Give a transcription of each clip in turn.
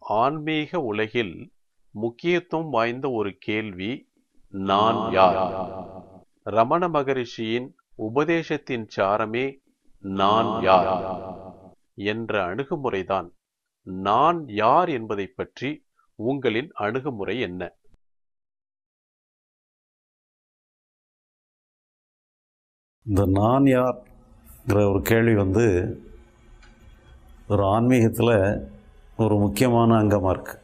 ஆன்மீக உலகில் முக்கியத்துவம் வாய்ந்த ஒரு கேள்வி நான் யார்? ரமண மகரிஷியின் உபதேசத்தின் சாரமே நான் யார்? என்ற அணுகுமுறைதான் நான் யார் என்பதைப் பற்றி உங்களின் அணுகுமுறை என்ன? இந்த நான் யார்ங்கிற ஒரு கேள்வி வந்து ஒரு ஆன்மீகத்தில் ஒரு முக்கியமான அங்கமாக இருக்குது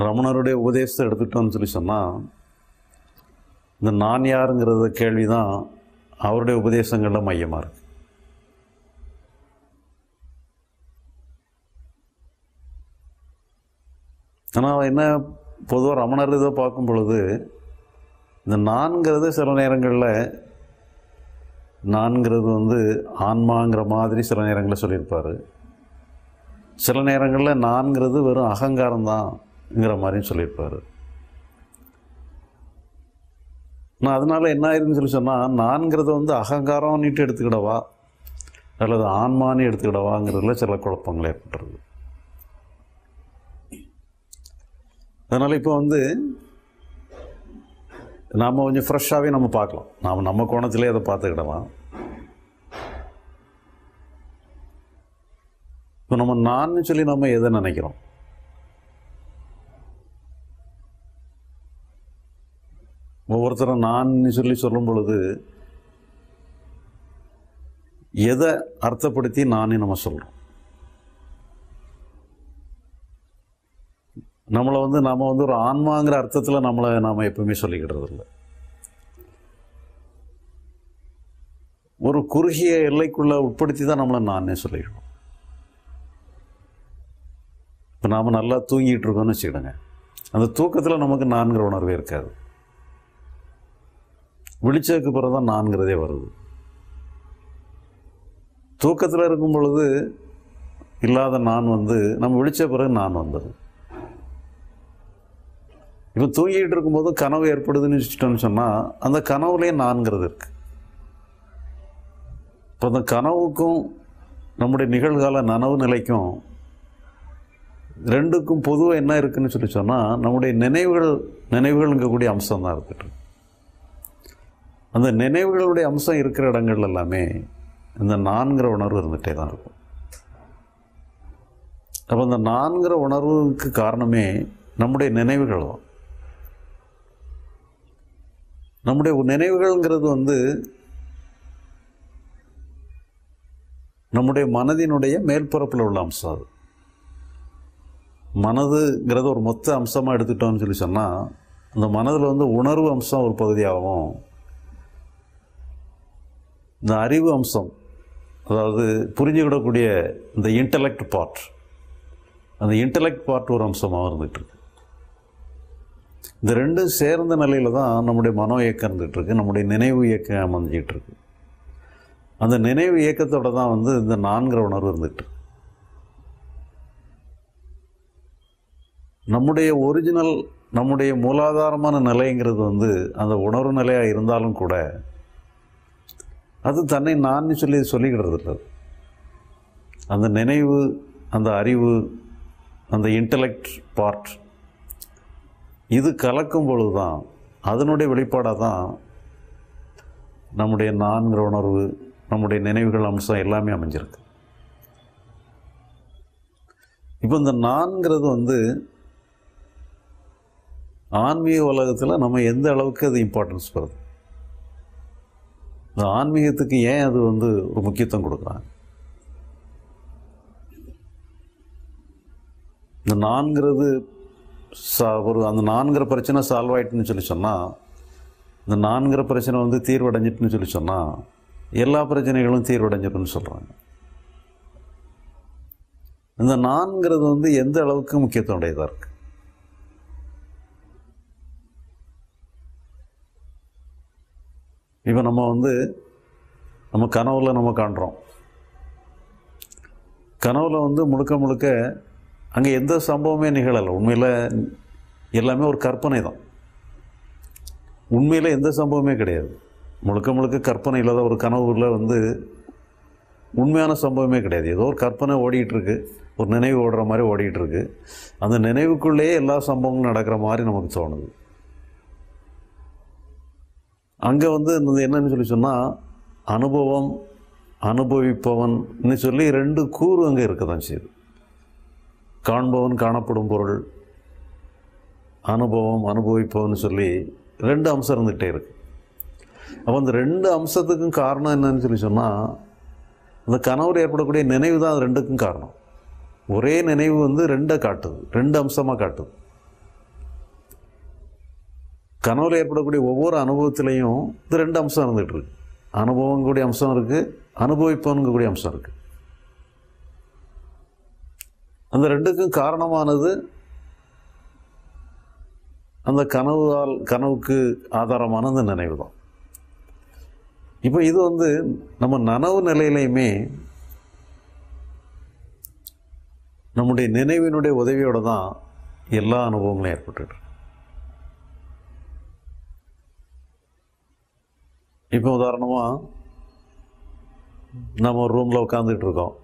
ரமணருடைய உபதேசத்தை எடுத்துக்கிட்டோம்னு சொல்லி சொன்னால் இந்த நான் யாருங்கிறத கேள்வி தான் அவருடைய உபதேசங்களில் மையமாக இருக்குது ஆனால் என்ன பொதுவாக ரமணர் இதை பார்க்கும் பொழுது இந்த நான்கிறது சில நேரங்களில் நான்கிறது வந்து ஆன்மாங்கிற மாதிரி சில நேரங்களில் சொல்லியிருப்பார். சில நேரங்களில் நான்கிறது வெறும் அகங்காரம் தான்ங்கிற மாதிரியும் சொல்லியிருப்பார். நான் அதனால் என்ன ஆயிருதுன்னு சொல்லி சொன்னால் நான்கிறத வந்து அகங்காரம்னுட்டு எடுத்துக்கிடவா? அல்லது ஆன்மானு எடுத்துக்கிடவாங்கிறதுல சில குழப்பங்கள் ஏற்பட்டுருது. அதனால் இப்போ வந்து நாம் கொஞ்சம் ஃப்ரெஷ்ஷாகவே நம்ம பார்க்கலாம். நாம் நம்ம கோணத்திலே அதை பார்த்துக்கிடலாம். இப்போ நம்ம நான் சொல்லி நம்ம எதை நினைக்கிறோம்? ஒவ்வொருத்தரும் நான் சொல்லி சொல்லும் பொழுது எதை அர்த்தப்படுத்தி நானே நம்ம சொல்கிறோம் நம்மளை வந்து நாம் வந்து ஒரு ஆன்மாங்கிற அர்த்தத்தில் நம்மளை நாம் எப்பவுமே சொல்லிக்கிடுறது இல்லை ஒரு குறுகிய எல்லைக்குள்ளே உட்படுத்தி தான் நம்மளை நானே சொல்லிடுவோம் இப்போ நாம் நல்லா தூங்கிட்டு இருக்கோம்னு வச்சுக்கிடுங்க. அந்த தூக்கத்தில் நமக்கு நான்கிற உணர்வே இருக்காது. விழிச்சதுக்கு பிறகு தான் நான்கிறதே வருது. தூக்கத்தில் இருக்கும் பொழுது இல்லாத நான் வந்து நம்ம விழிச்ச பிறகு நான் வந்துடும் இப்போ தூங்கிட்டு இருக்கும்போது கனவு ஏற்படுதுன்னு வச்சுட்டோம்னு சொன்னால் அந்த கனவுலேயே நான்கிறது இருக்கு. இப்போ அந்த கனவுக்கும் நம்முடைய நிகழ்கால நனவு நிலைக்கும் ரெண்டுக்கும் பொதுவாக என்ன இருக்குன்னு சொல்லி சொன்னால் நம்முடைய நினைவுகள் நினைவுகள்ங்கக்கூடிய அம்சம் தான் இருந்துட்டு அந்த நினைவுகளுடைய அம்சம் இருக்கிற இடங்கள் எல்லாமே இந்த நான்கிற உணர்வு இருந்துகிட்டே தான் இருக்கும். அப்போ அந்த நான்கிற உணர்வுக்கு காரணமே நம்முடைய நினைவுகள் தான். நம்முடைய நினைவுகள்ங்கிறது வந்து நம்முடைய மனதினுடைய மேற்பரப்பில் உள்ள அம்சம் அது. மனதுங்கிறது ஒரு மொத்த அம்சமாக எடுத்துட்டோம்னு சொல்லி சொன்னால் அந்த மனதில் வந்து உணர்வு அம்சம் ஒரு பகுதியாகவும் இந்த அறிவு அம்சம் அதாவது புரிஞ்சுக்கிடக்கூடிய இந்த இன்டலெக்ட் பார்ட் அந்த இன்டலெக்ட் பார்ட் ஒரு அம்சமாக இருந்துகிட்டு இருக்கு. இந்த ரெண்டும் சேர்ந்த நிலையில் தான் நம்முடைய மனோ இயக்கம் இருந்துகிட்ருக்கு நம்முடைய நினைவு இயக்கம் அமைஞ்சிக்கிட்டு இருக்கு அந்த நினைவு இயக்கத்தோட தான் வந்து இந்த நான்கிற உணர்வு இருந்துகிட்டு நம்முடைய ஒரிஜினல் நம்முடைய மூலாதாரமான நிலைங்கிறது வந்து அந்த உணர்வு நிலையாக இருந்தாலும் கூட அது தன்னை நான் சொல்லி சொல்லிக்கிறது இல்லை அந்த நினைவு அந்த அறிவு அந்த இன்டலெக்ட் பார்ட் இது கலக்கும் பொழுது தான் அதனுடைய வெளிப்பாடாக தான் நம்முடைய நான்கிற உணர்வு நம்முடைய நினைவுகள் அம்சம் எல்லாமே அமைஞ்சிருக்கு. இப்போ இந்த நான்கிறது வந்து ஆன்மீக உலகத்தில் நம்ம எந்த அளவுக்கு அது இம்பார்ட்டன்ஸ் வருது இந்த ஆன்மீகத்துக்கு ஏன் அது வந்து ஒரு முக்கியத்துவம் கொடுக்குறாங்க? இந்த நான்கிறது சா ஒரு அந்த நான்கிற பிரச்சனை சால்வ் ஆகிட்டுன்னு சொல்லி சொன்னால் இந்த நான்கிற பிரச்சனை வந்து தீர்வடைஞ்சிட்டுன்னு சொல்லி சொன்னால் எல்லா பிரச்சனைகளும் தீர்வடைஞ்சிட்டுன்னு சொல்கிறாங்க இந்த நான்கிறது வந்து எந்த அளவுக்கு முக்கியத்துவம் உடையதாக இருக்குது இப்போ நம்ம வந்து நம்ம கனவுல நம்ம காண்றோம். கனவுல வந்து முழுக்க முழுக்க அங்கே எந்த சம்பவமே நிகழலை. உண்மையில் எல்லாமே ஒரு கற்பனை தான். உண்மையில் எந்த சம்பவமே கிடையாது. முழுக்க முழுக்க கற்பனை இல்லாத ஒரு கனவுல வந்து உண்மையான சம்பவமே கிடையாது. ஏதோ ஒரு கற்பனை ஓடிகிட்டுருக்கு ஒரு நினைவு ஓடுற மாதிரி ஓடிட்டு அந்த நினைவுக்குள்ளேயே எல்லா சம்பவங்களும் நடக்கிற மாதிரி நமக்கு தோணுது. அங்கே வந்து இந்த என்னன்னு சொல்லி சொன்னால் அனுபவம் அனுபவிப்பவன் சொல்லி ரெண்டு கூறு அங்கே இருக்க தான் செய்யுது. காண்பவன் காணப்படும் பொருள். அனுபவம் அனுபவிப்பவன் சொல்லி ரெண்டு அம்சம் இருந்துகிட்டே இருக்கு. அப்போ அந்த ரெண்டு அம்சத்துக்கும் காரணம் என்னன்னு சொல்லி சொன்னால் அந்த கனவுல ஏற்படக்கூடிய நினைவு தான் அது ரெண்டுக்கும் காரணம். ஒரே நினைவு வந்து ரெண்டை காட்டுது ரெண்டு அம்சமாக காட்டுது. கனவுல ஏற்படக்கூடிய ஒவ்வொரு அனுபவத்திலையும் இது ரெண்டு அம்சம் இருந்துகிட்டு இருக்கு. அனுபவம் கூடிய அம்சம் இருக்குது அனுபவிப்பவனுங்க கூடிய அம்சம் இருக்குது அந்த ரெண்டுக்கும் காரணமானது அந்த கனவுதால் கனவுக்கு ஆதாரமான அந்த நினைவு தான். இப்போ இது வந்து நம்ம நனவு நிலையிலையுமே நம்முடைய நினைவினுடைய உதவியோட தான் எல்லா அனுபவங்களும் ஏற்பட்டுட்டு இப்போ உதாரணமாக நம்ம ஒரு ரூமில் உட்காந்துட்டு இருக்கோம்.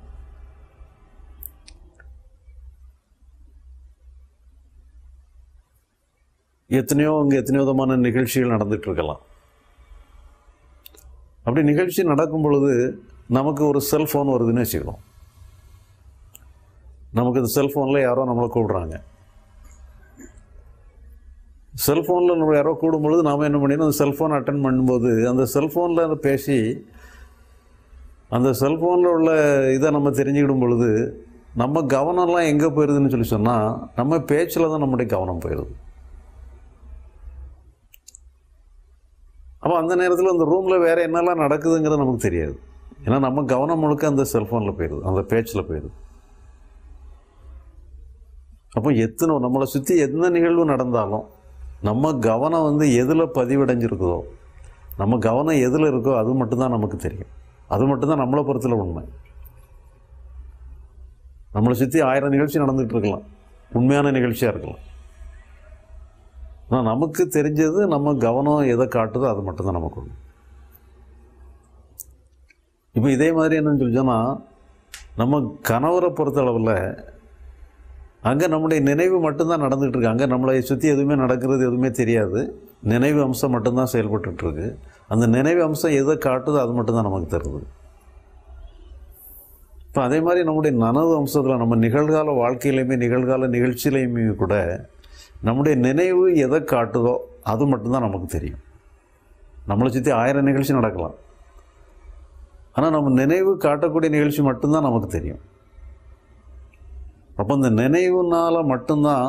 எத்தனையோ அங்கே எத்தனையோ விதமான நிகழ்ச்சிகள் நடந்துட்டு இருக்கலாம். அப்படி நிகழ்ச்சி நடக்கும் பொழுது நமக்கு ஒரு செல்ஃபோன் வருதுன்னு வச்சுக்கிறோம் நமக்கு இந்த செல்ஃபோனில் யாரோ நம்மளை கூடுறாங்க செல்ஃபோனில் நம்ம யாரோ கூடும்பொழுது நாம் என்ன பண்ணிடணும் அந்த செல்ஃபோன் அட்டன் பண்ணும்போது அந்த செல்ஃபோனில் பேசி அந்த செல்ஃபோனில் உள்ள இதை நம்ம தெரிஞ்சுக்கிடும் பொழுது நம்ம கவனம்லாம் எங்கே போயிடுதுன்னு சொல்லி சொன்னால் நம்ம பேச்சில் தான் நம்முடைய கவனம் போயிடுது அப்போ அந்த நேரத்தில் அந்த ரூமில் வேறு என்னெல்லாம் நடக்குதுங்கிறது நமக்கு தெரியாது. ஏன்னா நம்ம கவனம் முழுக்க அந்த செல்ஃபோனில் போயிடுது அந்த பேச்சில் போயிடுது. அப்போ எத்தனை நம்மளை சுற்றி எந்த நிகழ்வு நடந்தாலும் நம்ம கவனம் வந்து எதில் பதிவடைஞ்சிருக்குதோ நம்ம கவனம் எதில் இருக்கோ அது மட்டும்தான் நமக்கு தெரியும். அது மட்டும்தான் நம்மளை பொறுத்தில் உண்மை. நம்மளை சுற்றி ஆயிரம் நிகழ்ச்சி நடந்துகிட்டு இருக்கலாம். உண்மையான நிகழ்ச்சியாக இருக்கலாம். ஆனால் நமக்கு தெரிஞ்சது நம்ம கவனம் எதை காட்டுதோ அது மட்டும்தான் நமக்கு உண்டு இப்போ இதே மாதிரி என்னன்னு சொல்லி சொன்னால் நம்ம கணவரை பொறுத்தளவில் அங்கே நம்முடைய நினைவு மட்டும்தான் நடந்துகிட்டு இருக்கு. அங்கே நம்மளை சுற்றி எதுவுமே நடக்கிறது எதுவுமே தெரியாது. நினைவு அம்சம் மட்டும்தான் செயல்பட்டுருக்கு அந்த நினைவு அம்சம் எதை காட்டுதோ அது மட்டும்தான் நமக்கு தருது. இப்போ அதே மாதிரி நம்முடைய நனவு அம்சத்தில் நம்ம நிகழ்கால வாழ்க்கையிலையுமே நிகழ்கால நிகழ்ச்சியிலையுமே கூட நம்முடைய நினைவு எதை காட்டுதோ அது மட்டும்தான் நமக்கு தெரியும். நம்மளை சுற்றி ஆயிரம் நிகழ்ச்சி நடக்கலாம். ஆனால் நம்ம நினைவு காட்டக்கூடிய நிகழ்ச்சி மட்டும்தான் நமக்கு தெரியும். அப்போ இந்த நினைவுனால் மட்டும்தான்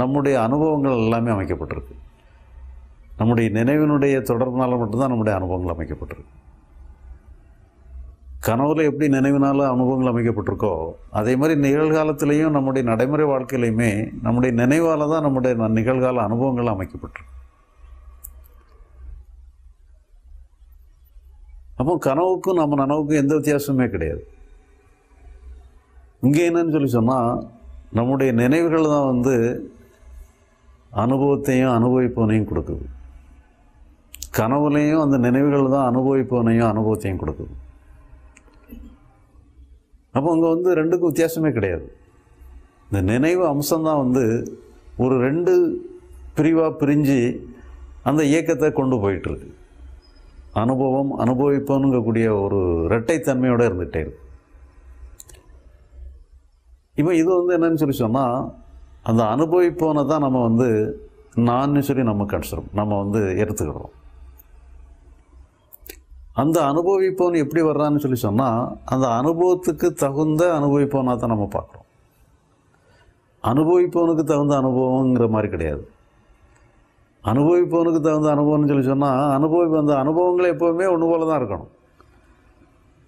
நம்முடைய அனுபவங்கள் எல்லாமே அமைக்கப்பட்டிருக்கு. நம்முடைய நினைவினுடைய தொடர்பினால் மட்டும்தான் நம்முடைய அனுபவங்கள் அமைக்கப்பட்டிருக்கு. கனவுல எப்படி நினைவினால அனுபவங்கள் அமைக்கப்பட்டிருக்கோ அதே மாதிரி நிகழ்காலத்திலையும் நம்முடைய நடைமுறை வாழ்க்கையிலையுமே நம்முடைய நினைவால் தான் நம்முடைய ந- நிகழ்கால அனுபவங்கள் அமைக்கப்பட்டிருக்கு. அப்போ கனவுக்கும் நம்ம நனவுக்கும் எந்த வித்தியாசமுமே கிடையாது. இங்கே என்னன்னு சொல்லி சொன்னால் நம்முடைய நினைவுகள் தான் வந்து அனுபவத்தையும் அனுபவிப்பவனையும் கொடுக்குது. கனவுலையும் அந்த நினைவுகள் தான் அனுபவிப்பவனையும் அனுபவத்தையும் கொடுக்குது. அப்போ அங்கே வந்து ரெண்டுக்கும் வித்தியாசமே கிடையாது. இந்த நினைவு அம்சம்தான் வந்து ஒரு ரெண்டு பிரிவாக பிரிஞ்சு அந்த இயக்கத்தை கொண்டு போயிட்டுருக்கு. அனுபவம் அனுபவிப்போனுங்கக்கூடிய ஒரு இரட்டைத்தன்மையோடு இருந்துகிட்டே இருக்கு இப்போ இது வந்து என்னன்னு சொல்லி சொன்னால் அந்த அனுபவிப்போனை தான் நம்ம வந்து நான் சொல்லி நம்ம கன்சிடர் நம்ம வந்து எடுத்துக்கிறோம். அந்த அனுபவிப்பவன் எப்படி வர்றான்னு சொல்லி சொன்னால் அந்த அனுபவத்துக்கு தகுந்த அனுபவிப்பவனாக தான் நம்ம பார்க்குறோம். அனுபவிப்பவனுக்கு தகுந்த அனுபவங்கிற மாதிரி கிடையாது. அனுபவிப்பவனுக்கு தகுந்த அனுபவம்னு சொல்லி சொன்னால் அனுபவி அந்த அனுபவங்கள் எப்போவுமே ஒன்று போல தான் இருக்கணும்.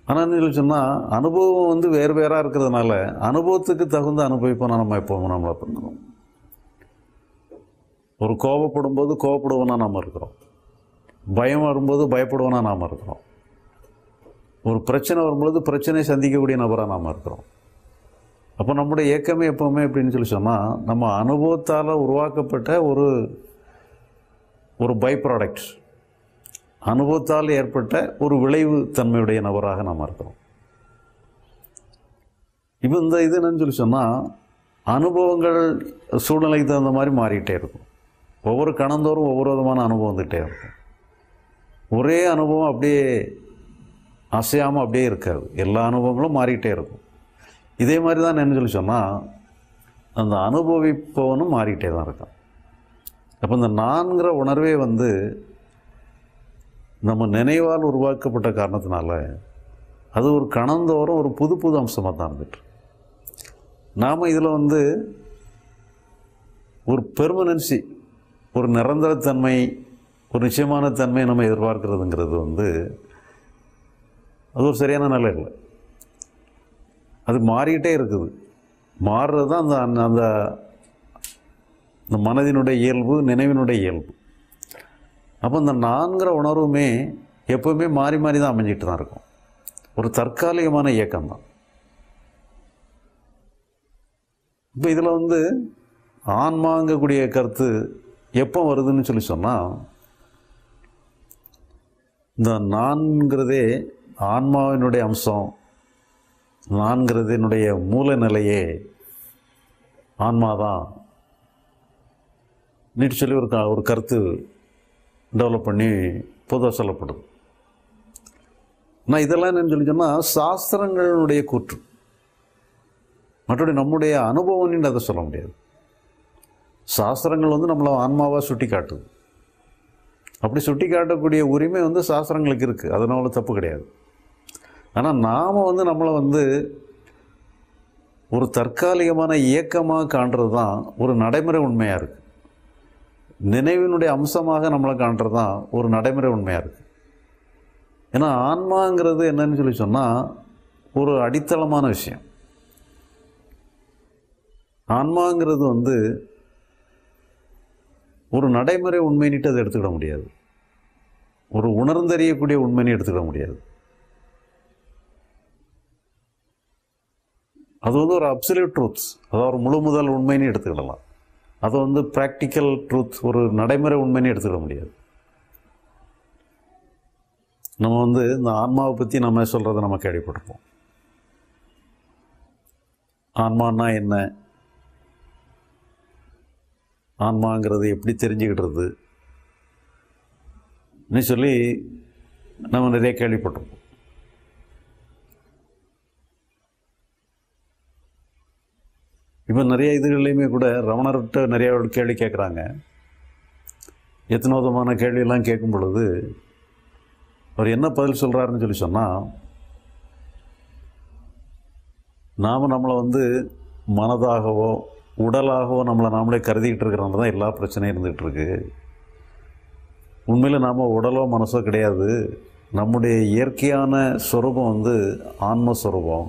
ஆனால் சொல்லி சொன்னால் அனுபவம் வந்து வேறு வேறாக இருக்கிறதுனால அனுபவத்துக்கு தகுந்த அனுபவிப்பவனை நம்ம எப்போவும் நம்மளை பண்ணணும் ஒரு கோபப்படும் போது கோபப்படுவோம்னா நம்ம இருக்கிறோம். பயம் வரும்போது பயப்படுவனாக நாம் இருக்கிறோம். ஒரு பிரச்சனை வரும்பொழுது பிரச்சனையை சந்திக்கக்கூடிய நபராக நாம் இருக்கிறோம். அப்போ நம்முடைய இயக்கமே எப்போவுமே எப்படின்னு சொல்லி சொன்னால் நம்ம அனுபவத்தால் உருவாக்கப்பட்ட ஒரு ஒரு பை ப்ராடக்ட் அனுபவத்தால் ஏற்பட்ட ஒரு விளைவு தன்மையுடைய நபராக நாம் இருக்கிறோம். இப்போ இந்த இது என்னன்னு சொல்லி சொன்னால் அனுபவங்கள் சூழ்நிலைக்கு தகுந்த மாதிரி மாறிக்கிட்டே இருக்கும். ஒவ்வொரு கணந்தோறும் ஒவ்வொரு விதமான அனுபவம் வந்துகிட்டே இருக்கும். ஒரே அனுபவம் அப்படியே அசையாமல் அப்படியே இருக்காது. எல்லா அனுபவங்களும் மாறிக்கிட்டே இருக்கும். இதே மாதிரி தான் என்ன சொல்லி சொன்னால் அந்த அனுபவிப்பவனும் மாறிக்கிட்டே தான் இருக்கான். அப்போ இந்த நான்கிற உணர்வே வந்து நம்ம நினைவால் உருவாக்கப்பட்ட காரணத்தினால அது ஒரு கணந்தோறும் ஒரு புது புது அம்சமாக தான் இருந்துட்டு நாம் இதில் வந்து ஒரு பெர்மனன்சி ஒரு நிரந்தரத்தன்மை ஒரு நிச்சயமான தன்மையை நம்ம எதிர்பார்க்கிறதுங்கிறது வந்து அது ஒரு சரியான நிலை இல்லை. அது மாறிக்கிட்டே இருக்குது. மாறுறது தான் அந்த அந்த- அந்த இந்த மனதினுடைய இயல்பு நினைவினுடைய இயல்பு. அப்போ இந்த நான்கிற உணர்வுமே எப்போவுமே மாறி மாறி தான் அமைஞ்சிட்டு தான் இருக்கும். ஒரு தற்காலிகமான இயக்கம் தான் இப்போ இதில் வந்து ஆன்மாங்கக்கூடிய கருத்து எப்போ வருதுன்னு சொல்லி சொன்னால் இந்த நான்கிறதே ஆன்மாவினுடைய அம்சம். நான்கிறதினுடைய மூல நிலையே ஆன்மாதான். நீட்டு சொல்லி ஒரு க- ஒரு கருத்து டெவலப் பண்ணி பொதுவாக சொல்லப்படுது. ஆனால் இதெல்லாம் என்னன்னு சொல்லி சொன்னால் சாஸ்திரங்களுடைய கூற்று. மற்றபடி நம்முடைய அனுபவம்னு அதை சொல்ல முடியாது. சாஸ்திரங்கள் வந்து நம்மளை ஆன்மாவாக சுட்டி காட்டுது அப்படி சுட்டி காட்டக்கூடிய உரிமை வந்து சாஸ்திரங்களுக்கு இருக்குது அதனால தப்பு கிடையாது. ஆனால் நாம் வந்து நம்மளை வந்து ஒரு தற்காலிகமான இயக்கமாக காண்றது தான் ஒரு நடைமுறை உண்மையாக இருக்குது நினைவினுடைய அம்சமாக நம்மளை காண்றது தான் ஒரு நடைமுறை உண்மையாக இருக்குது ஏன்னா ஆன்மாங்கிறது என்னன்னு சொல்லி சொன்னால் ஒரு அடித்தளமான விஷயம். ஆன்மாங்கிறது வந்து ஒரு நடைமுறை உண்மைன்னுட்டு அதை எடுத்துக்கிட முடியாது. ஒரு உணர்ந்தறியக்கூடிய உண்மைன்னு எடுத்துக்கிட முடியாது. அது வந்து ஒரு அப்சல்யூட் ட்ரூத்ஸ் அதாவது ஒரு முழு முதல் உண்மைன்னு எடுத்துக்கிடலாம். அது வந்து ப்ராக்டிக்கல் ட்ரூத் ஒரு நடைமுறை உண்மைன்னு எடுத்துக்கிட முடியாது. நம்ம வந்து இந்த ஆன்மாவை பற்றி நம்ம சொல்கிறத நம்ம கேள்விப்பட்டிருப்போம். ஆன்மான்னா என்ன? ஆன்மாங்கிறது எப்படி தெரிஞ்சுக்கிடுறது சொல்லி நம்ம நிறைய கேள்விப்பட்டிருப்போம். இப்போ நிறைய இதுகள்லையுமே கூட ரமணர்கிட்ட நிறைய கேள்வி கேட்குறாங்க எத்தனை விதமான கேள்வியெல்லாம் கேட்கும் பொழுது அவர் என்ன பதில் சொல்கிறாருன்னு சொல்லி சொன்னால் நாம் நம்மளை வந்து மனதாகவோ உடலாகவோ நம்மளை நாமளே கருதிக்கிட்டு இருக்கிறனால தான் எல்லா பிரச்சனையும் இருந்துகிட்ருக்கு. உண்மையில் நாம் உடலோ மனசோ கிடையாது. நம்முடைய இயற்கையான சொரூபம் வந்து ஆன்மஸ்வரூபம்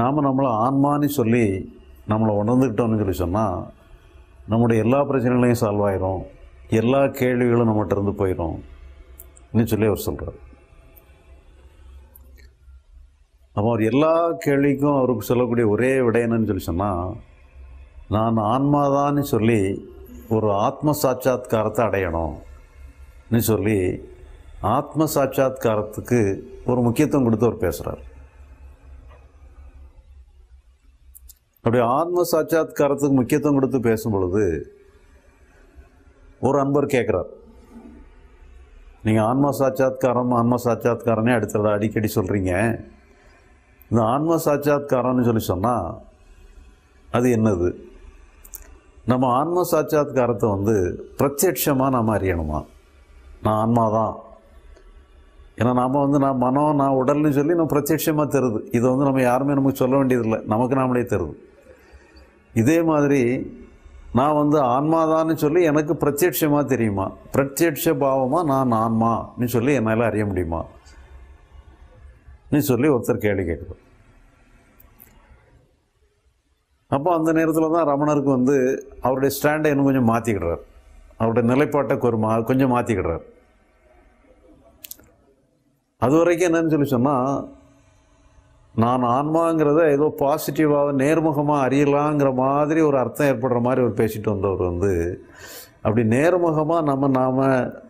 நாம் நம்மளை ஆன்மான்னு சொல்லி நம்மளை உணர்ந்துக்கிட்டோம்னு சொல்லி சொன்னால் நம்முடைய எல்லா பிரச்சனைகளையும் சால்வ் ஆயிரும். எல்லா கேள்விகளும் நம்மகிட்ட இருந்து போயிடும் ன்னு சொல்லி அவர் சொல்கிறார் அப்போ அவர் எல்லா கேள்விக்கும் அவருக்கு சொல்லக்கூடிய ஒரே விடை என்னன்னு சொல்லி சொன்னால் நான் ஆன்மாதான்னு சொல்லி ஒரு ஆத்ம சாட்சாத்காரத்தை அடையணும்னு சொல்லி ஆத்ம சாட்சாத்காரத்துக்கு ஒரு முக்கியத்துவம் கொடுத்து அவர் பேசுகிறார் அப்படி ஆத்ம சாட்சாத்காரத்துக்கு முக்கியத்துவம் கொடுத்து பேசும் பொழுது ஒரு அன்பர் கேட்குறார் நீங்கள் ஆன்ம சாட்சாத்காரம் ஆன்ம சாட்சாத்காரனே அடுத்தது அடிக்கடி சொல்கிறீங்க இந்த ஆன்ம சாட்சாத்காரம்னு சொல்லி சொன்னால் அது என்னது? நம்ம ஆன்ம சாட்சாத்காரத்தை வந்து பிரத்யட்சமாக நாம் அறியணுமா? நான் ஆன்மா தான் ஏன்னா நாம் வந்து நான் மனம் நான் உடல்னு சொல்லி நம்ம பிரத்யட்சமாக தருது இதை வந்து நம்ம யாருமே நமக்கு சொல்ல வேண்டியதில்லை. நமக்கு நாமளே தருது இதே மாதிரி நான் வந்து ஆன்மாதான்னு சொல்லி எனக்கு பிரத்யட்சமாக தெரியுமா? பிரத்யட்ச பாவமாக நான் ஆன்மான்னு சொல்லி என்னால் அறிய முடியுமா? நீ சொல்லி ஒருத்தர் கேள்வி கேட்குறார் அப்போ அந்த நேரத்தில் தான் ரமணருக்கு வந்து அவருடைய ஸ்டாண்டை இன்னும் கொஞ்சம் மாற்றிக்கிடுறார் அவருடைய நிலைப்பாட்டை ஒரு மா கொஞ்சம் மாற்றிக்கிடுறார் அது வரைக்கும் என்னன்னு சொல்லி சொன்னால் நான் ஆன்மாங்கிறத ஏதோ பாசிட்டிவாக நேர்முகமாக அறியலாங்கிற மாதிரி ஒரு அர்த்தம் ஏற்படுற மாதிரி ஒரு பேசிட்டு வந்தவர் வந்து அப்படி நேர்முகமாக நம்ம நாம்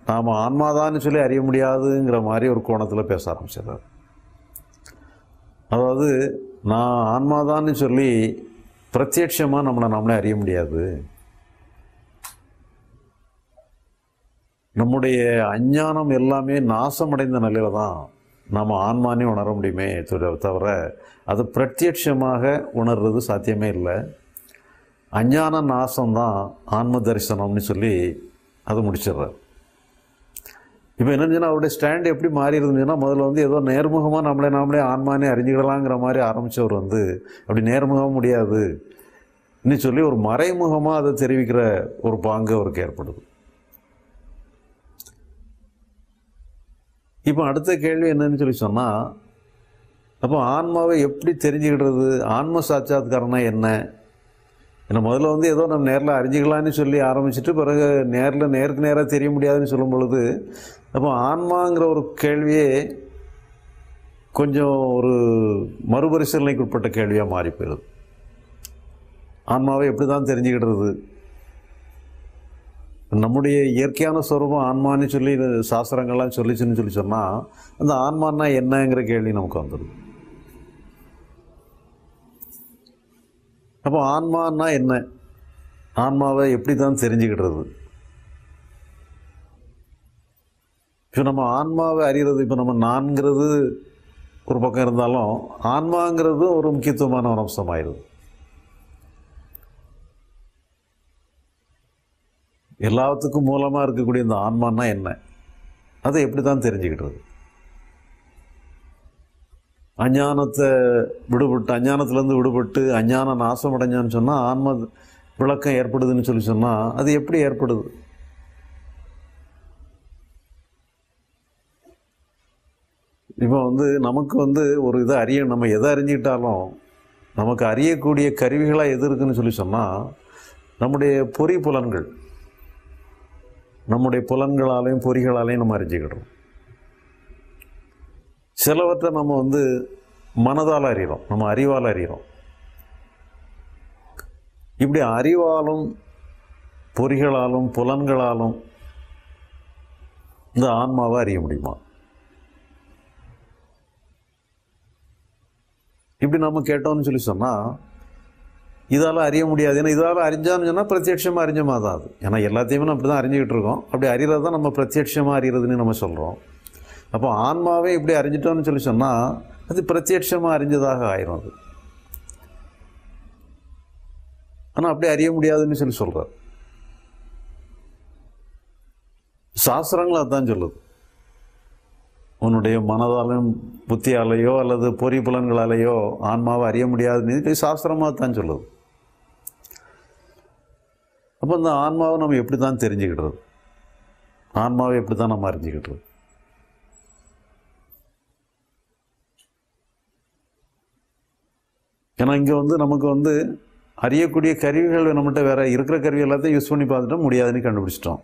நாம் ஆன்மாதான்னு சொல்லி அறிய முடியாதுங்கிற மாதிரி ஒரு கோணத்தில் பேச ஆரம்பிச்சிடுறார். அதாவது நான் ஆன்மாதான்னு சொல்லி பிரத்யட்சமாக நம்மளை நம்மளே அறிய முடியாது. நம்முடைய அஞ்ஞானம் எல்லாமே நாசமடைந்த நிலையில தான் நம்ம ஆன்மானே உணர முடியுமே தவிர அது பிரத்யட்சமாக உணர்றது சாத்தியமே இல்லை. அஞ்ஞான நாசம்தான் ஆன்ம தரிசனம்னு சொல்லி அதை முடிச்சிடுறார். இப்போ என்னச்சுன்னா அவருடைய ஸ்டாண்ட் எப்படி மாறி இருந்துச்சுன்னா முதல்ல வந்து ஏதோ நேர்முகமாக நம்மளே நாமளே ஆன்மானே அறிஞ்சிக்கலாங்கிற மாதிரி ஆரம்பித்தவர் வந்து அப்படி நேர்முகமாக முடியாது. இன்னும் சொல்லி ஒரு மறைமுகமாக அதை தெரிவிக்கிற ஒரு பாங்கு அவருக்கு ஏற்படுது. இப்போ அடுத்த கேள்வி என்னன்னு சொல்லி சொன்னால் அப்போ ஆன்மாவை எப்படி தெரிஞ்சுக்கிடுறது? ஆன்ம சாட்சாத்காரனா என்ன? ஏன்னா முதல்ல வந்து ஏதோ நம்ம நேரில் அறிஞ்சிக்கலான்னு சொல்லி ஆரம்பிச்சுட்டு பிறகு நேரில் நேருக்கு நேராக தெரிய முடியாதுன்னு சொல்லும் பொழுது அப்போ ஆன்மாங்கிற ஒரு கேள்வியே கொஞ்சம் ஒரு மறுபரிசீலனைக்கு உட்பட்ட கேள்வியாக மாறி போயிடுது. ஆன்மாவை எப்படி தான் தெரிஞ்சுக்கிடுறது? நம்முடைய இயற்கையான ஸ்வரூபம் ஆன்மான்னு சொல்லி சாஸ்திரங்கள்லாம் சொல்லிச்சுன்னு சொல்லி சொன்னால் அந்த ஆன்மான்னா என்னங்கிற கேள்வி நமக்கு வந்துடுது. அப்போ ஆன்மான்னா என்ன? ஆன்மாவை எப்படி தான் தெரிஞ்சுக்கிடுறது இப்போ நம்ம ஆன்மாவை அறிகிறது இப்போ நம்ம நான்கிறது ஒரு பக்கம் இருந்தாலும் ஆன்மாங்கிறது ஒரு முக்கியத்துவமான ஒரு அம்சமாயிருது எல்லாத்துக்கும் மூலமாக இருக்கக்கூடிய இந்த ஆன்மான்னா என்ன? அதை எப்படி தான் தெரிஞ்சுக்கிட்டுறது அஞ்ஞானத்தை விடுபட்டு அஞ்ஞானத்துலேருந்து விடுபட்டு அஞ்ஞானம் நாசம் அடைஞ்சான்னு சொன்னால் ஆன்ம விளக்கம் ஏற்படுதுன்னு சொல்லி சொன்னால் அது எப்படி ஏற்படுது? இப்போ வந்து நமக்கு வந்து ஒரு இதை அறிய நம்ம எதை அறிஞ்சிக்கிட்டாலும் நமக்கு அறியக்கூடிய கருவிகளாக எது இருக்குன்னு சொல்லி சொன்னால் நம்முடைய பொறி புலன்கள். நம்முடைய புலன்களாலையும் பொறிகளாலையும் நம்ம அறிஞ்சிக்கிடுறோம். சிலவற்றை நம்ம வந்து மனதால் அறிகிறோம் நம்ம அறிவால் அறிகிறோம் இப்படி அறிவாலும் பொறிகளாலும் புலன்களாலும் இந்த ஆன்மாவை அறிய முடியுமா? இப்படி நம்ம கேட்டோம்னு சொல்லி சொன்னால் இதால் அறிய முடியாது. ஏன்னா இதால் அறிஞ்சான்னு சொன்னால் பிரத்யட்சமாக அறிஞ்ச மாதிரி தான் அது. ஏன்னா எல்லாத்தையுமே நம்ம அப்படி தான் அறிஞ்சிக்கிட்டு இருக்கோம். அப்படி அறிகிறது தான் நம்ம பிரத்யட்சமாக அறிகிறதுன்னு நம்ம சொல்கிறோம் அப்போ ஆன்மாவே இப்படி அறிஞ்சிட்டோம்னு சொல்லி சொன்னால் அது பிரத்யட்சமாக அறிஞ்சதாக ஆயிரும் அது. ஆனால் அப்படி அறிய முடியாதுன்னு சொல்லி சொல்கிறார் சாஸ்திரங்கள் அதுதான் சொல்லுது. உன்னுடைய மனதாலும் புத்தியாலேயோ அல்லது பொறி புலன்களாலேயோ ஆன்மாவை அறிய முடியாதுன்னு சாஸ்திரமாக தான் சொல்லுது. அப்போ இந்த ஆன்மாவை நம்ம எப்படி தான் தெரிஞ்சுக்கிடுறது? ஆன்மாவை எப்படி தான் நம்ம அறிஞ்சுக்கிடுறது? ஏன்னா இங்கே வந்து நமக்கு வந்து அறியக்கூடிய கருவிகள் நம்மகிட்ட வேறு இருக்கிற கருவி எல்லாத்தையும் யூஸ் பண்ணி பார்த்துட்டோம் முடியாதுன்னு கண்டுபிடிச்சிட்டோம்.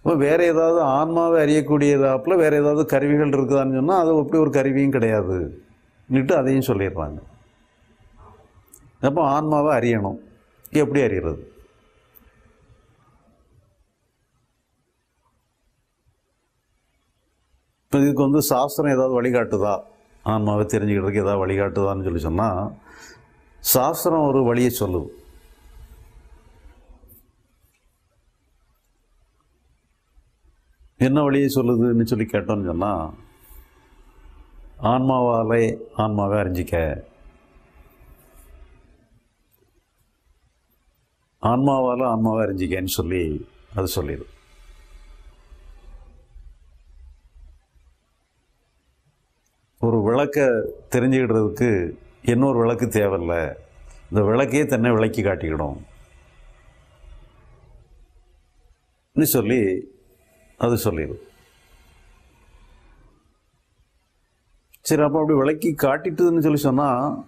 இப்போ வேறு ஏதாவது ஆன்மாவை அறியக்கூடியதாப்பில் வேறு ஏதாவது கருவிகள் இருக்குதான்னு சொன்னால் அது அப்படி ஒரு கருவியும் கிடையாது. அதையும் சொல்லிடுறாங்க. அப்போ ஆன்மாவை அறியணும். எப்படி அறிகிறது இப்போ இதுக்கு வந்து சாஸ்திரம் ஏதாவது வழிகாட்டுதா? ஆன்மாவை தெரிஞ்சுக்கிறதுக்கு ஏதாவது வழிகாட்டுதான்னு சொல்லி சொன்னால் சாஸ்திரம் ஒரு வழியை சொல்லுது. என்ன வழியை சொல்லுதுன்னு சொல்லி கேட்டோம்னு சொன்னால் ஆன்மாவாலே ஆன்மாவை அறிஞ்சிக்க. ஆன்மாவால் ஆன்மாவை அறிஞ்சிக்கன்னு சொல்லி அது சொல்லிடு ஒரு விளக்கை தெரிஞ்சுக்கிடுறதுக்கு இன்னொரு விளக்கு தேவையில்லை. இந்த விளக்கையே தன்னை விளக்கி காட்டிக்கிடும். சொல்லி அது சொல்லிடும். சரி அப்போ அப்படி விளக்கி காட்டிட்டுதுன்னு சொல்லி சொன்னால்